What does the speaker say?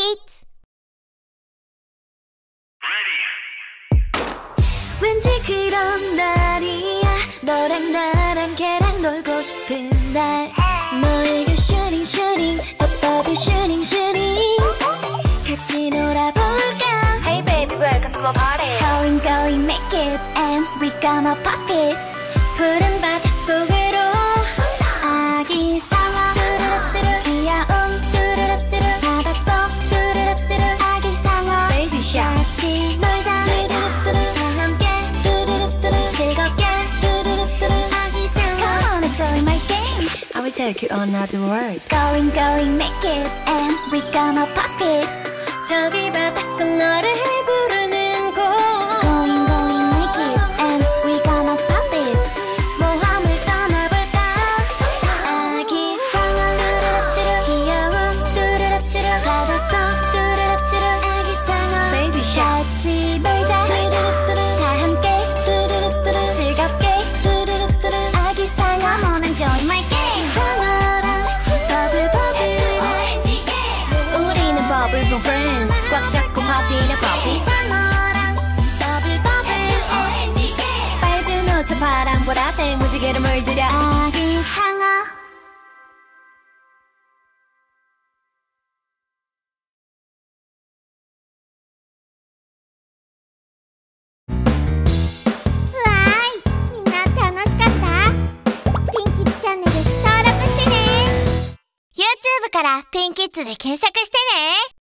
핑키즈 왠지 그런 날이야 너랑 나랑 걔랑 놀고 싶은 날 너에게 슈링 슈링 뽀뽀도 슈링 슈링 같이 놀아볼까 Hey baby welcome to my party Going going make it and we gonna pop it 같이 놀자 뚜루뚜루 다 함께 뚜루뚜루 즐겁게 뚜루뚜루 아기 상어 Come on and join my game I will take you on another world Going going make it and we gonna pop it 같이 놀자. 다 함께. 즐겁게. 아기 상어 Come on and join my game 상어랑 버블 버블 우리는 버블본 friends 꽉 잡고 파티나 커피 상어랑 버블 버블 빨주 노초 파랑 보라색 무지개로 물들여. 아기 상어 からピンキッズで検索してね。